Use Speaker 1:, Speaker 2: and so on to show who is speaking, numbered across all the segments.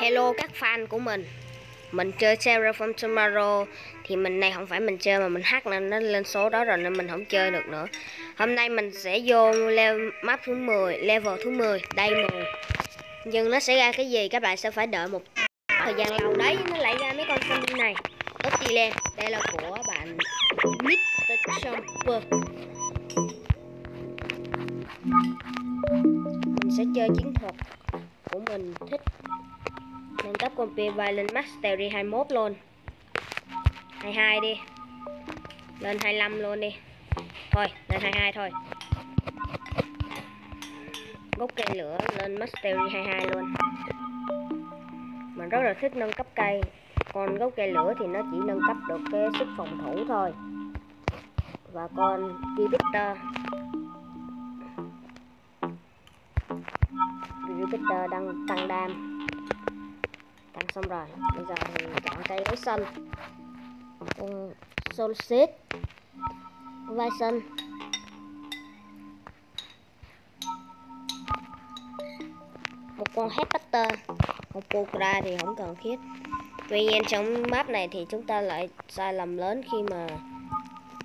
Speaker 1: Hello các fan của mình. Mình chơi Terraform Tomorrow. Thì mình này không phải mình chơi mà mình hack nên nó lên số đó rồi nên mình không chơi được nữa. Hôm nay mình sẽ vô level map thứ 10 Level thứ 10 Diamond Nhưng nó sẽ ra cái gì các bạn sẽ phải đợi một thời gian lâu. Đấy, nó lại ra mấy con zombie này. Optiland Đây là của bạn Mr. Chomper Mình sẽ chơi chiến thuật của mình thích nâng cấp con PV lên Mastery 21 luôn. 22 đi. Lên 25 luôn đi. Thôi, lên 22 thôi. Gốc cây lửa lên Mastery 22 luôn. Mình rất là thích nâng cấp cây. Còn gốc cây lửa thì nó chỉ nâng cấp được cái sức phòng thủ thôi. Và con Jupiter. Jupiter đang tăng đam xong rồi. Bây giờ thì chọn cây lối xanh. Con solstice vai xanh. Một con headbutter một pokra thì không cần thiết. Tuy nhiên trong map này thì chúng ta lại sai lầm lớn khi mà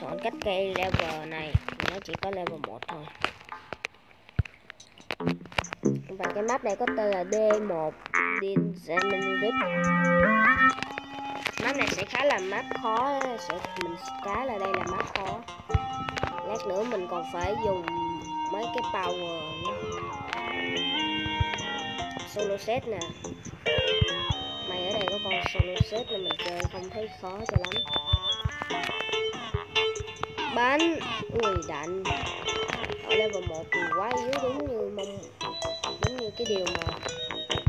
Speaker 1: chọn cách cây level này. Nó chỉ có level 1 thôi và cái map này có tên là D1 Din Rip map này sẽ khá là map khó, sẽ, mình cá là đây là map khó. Lát nữa mình còn phải dùng mấy cái power solo set nè. Mày ở đây có con solo set nên mình chơi không thấy khó cho lắm. Bắn ui, đạn. Ở level 1 thì quá yếu đúng như mong giống như cái điều mà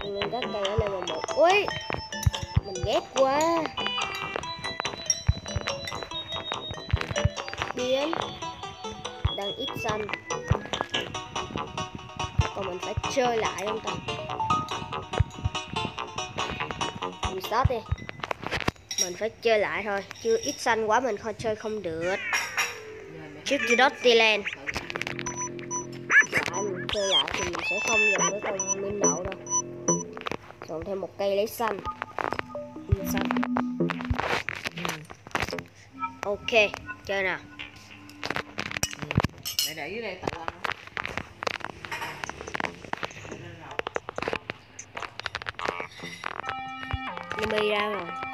Speaker 1: luôn các cây ở level một ui! Mình ghét quá. Biến. Đang ít xanh. Còn mình phải chơi lại không ta? Reset đi. Mình phải chơi lại thôi. Chứ ít xanh quá mình không chơi không được. Trước đó Land còn thêm một cây lấy xanh min xanh ok chơi nào.
Speaker 2: Để để dưới đây tự ăn
Speaker 1: Yumi ra rồi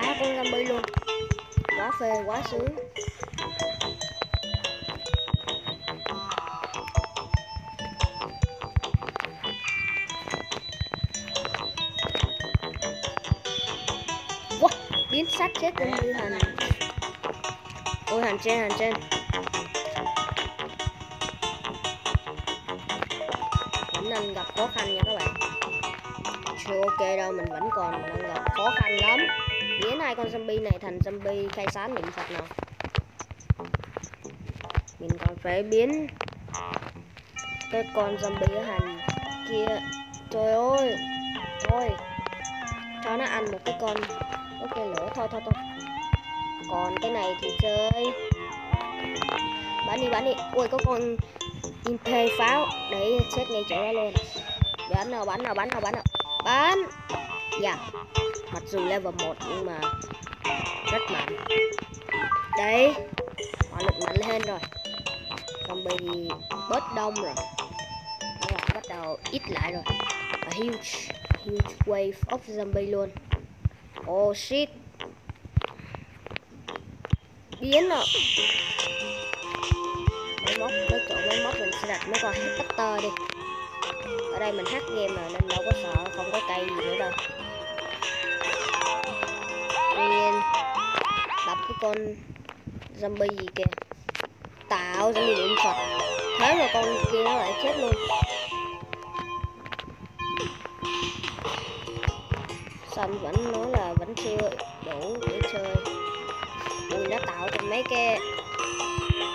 Speaker 1: biến ba con zombie luôn. Quá phê quá sướng. Wow, biến sát chết con như hành Ôi hành trên hành trên Vẫn đang gặp khó khăn nha các bạn. Chưa ok đâu, mình vẫn còn đang gặp khó khăn lắm. Biến hai con zombie này thành zombie khai sáng niệm Phật nào? Mình còn phải biến Cái con zombie ở hành kia. Trời ơi Thôi cho nó ăn một cái con. Ok, lửa, thôi thôi thôi. Còn cái này thì chơi. Bắn đi bắn đi. Ui, có con impe pháo. Để chết ngay chỗ đó luôn. Bắn nào bắn nào bắn nào bắn nào bán, dạ. Mặc dù level 1 nhưng mà rất mạnh. Đấy. Hỏa lực mạnh lên rồi. Zombie bớt đông rồi. Là bắt đầu ít lại rồi. A huge huge wave of zombie luôn. Oh shit. Biến rồi. Máy móc mấy chỗ máy móc mình sẽ đặt mấy con headbutter đi đây mình hát game mà nên đâu có sợ, không có cây gì nữa đâu. Tuy nhiên đập cái con zombie gì kìa. Tạo zombie điện phật. Thế mà con kia nó lại chết luôn. Xanh vẫn nói là vẫn chưa đủ để chơi. Ui nó tạo cho mấy cái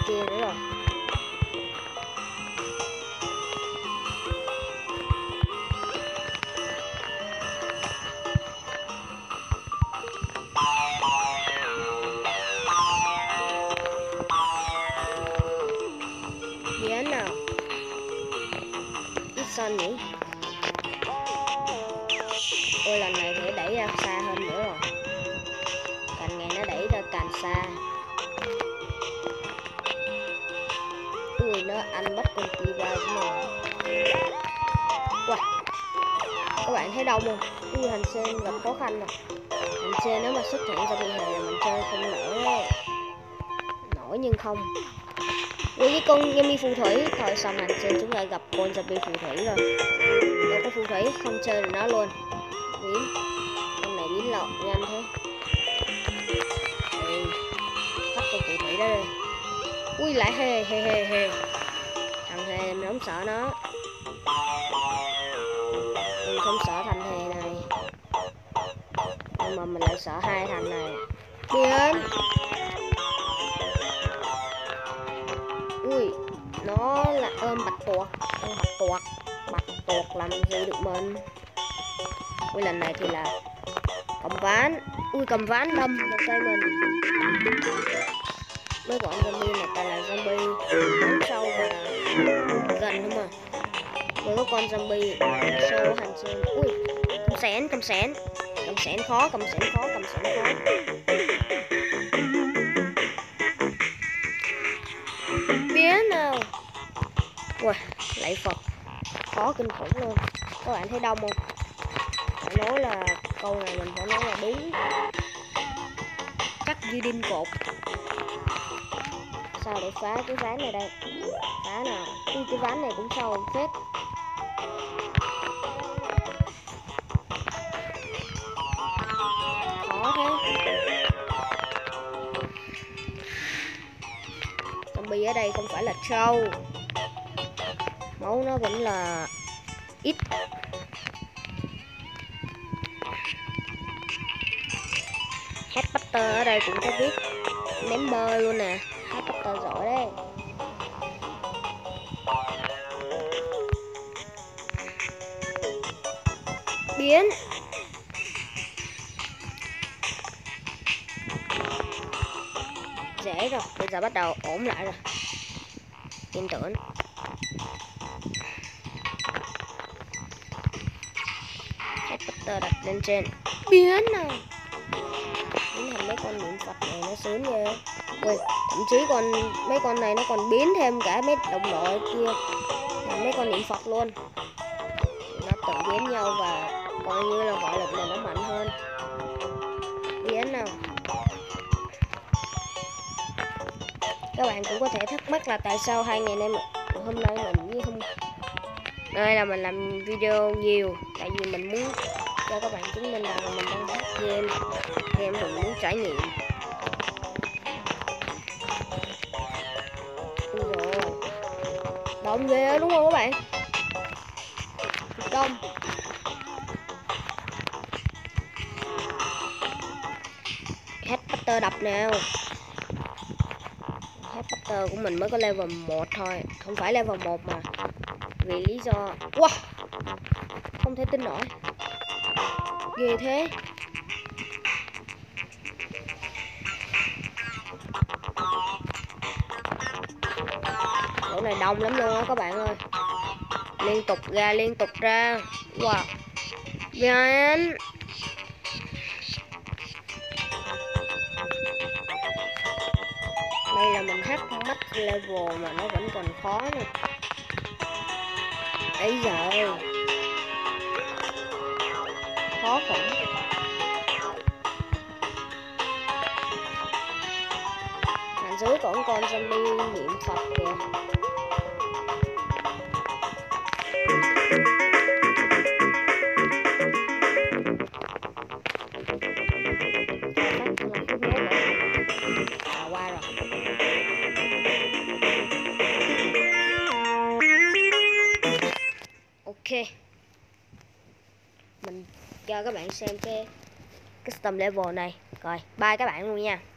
Speaker 1: kia nữa rồi. Đâu bạn thấy ui, hành sen gặp khó khăn rồi hành sen nếu mà xuất hiện ra bị hè mình chơi không nổi. Nổi nhưng không. Ui, cái con Yami phù thủy. Thôi xong, hành xe chúng ta gặp con zombie phù thủy rồi. Đâu có phù thủy, không chơi được nó luôn. Biến Con này biến lọt nhanh thế. Ui Bắt con phù thủy đó đi Ui, lại hề hề hề hề Thằng hề, mình không sợ nó. Mình không sợ thằng hề này. Nhưng mà mình lại sợ hai thằng này. Biến ui, nó là ôm bạch tuộc. Ôm bạch tuộc. Bạch tuộc làm gì được mình? Ui, lần này thì là cầm ván. Ui, cầm ván đâm vào tay mình. Mấy bọn zombie này toàn là zombie. Bắn sâu và gần không à với có con zombie sâu hành sơn ui cầm sén cầm sén cầm sén khó cầm sén khó cầm sén khó. Biến nào. Ui, lại Phật. Khó kinh khủng luôn. Các bạn thấy đông không? Phải nói là câu này mình phải nói là đúng. Cắt dư đinh cột. Sao để phá cái ván này đây? Phá nào? Ui, cái ván này cũng sâu phết? Zombie ở đây không phải là trâu. Máu nó vẫn là ít. Headbuster ở đây cũng có biết. Ném bơi luôn nè. Headbuster giỏi đấy. Biến. Gãy rồi bây giờ bắt đầu ổn lại rồi. Tin tưởng. Headbutter đặt lên trên. Biến nào. Biến thành mấy con niệm phật này nó sướng ghê. Ui thậm chí còn mấy con này nó còn biến thêm cả mấy đồng đội kia. Là mấy con niệm phật luôn. Nó tự biến nhau và coi như là gọi lực này nó mạnh hơn. Các bạn cũng có thể thắc mắc là tại sao hai ngày nay mà hôm nay mình với không nay là mình làm video nhiều, tại vì mình muốn cho các bạn chứng minh rằng là mình đang hát game game mình muốn trải nghiệm. Rồi. Đông ghê đúng không các bạn? Đông. Hết Headbuster đập nào? Character của mình mới có level 1 thôi. Không phải level 1 mà. Vì lý do Wow! Không thể tin nổi. Ghê thế. Chỗ này đông lắm luôn á các bạn ơi. Liên tục ra, liên tục ra. Wow. Behind đây là mình hack mắt level mà nó vẫn còn khó nè ấy giờ khó khủng Hành dưới còn con zombie niệm Phật kìa. Mình cho các bạn xem cái custom level này. Rồi, bye các bạn luôn nha.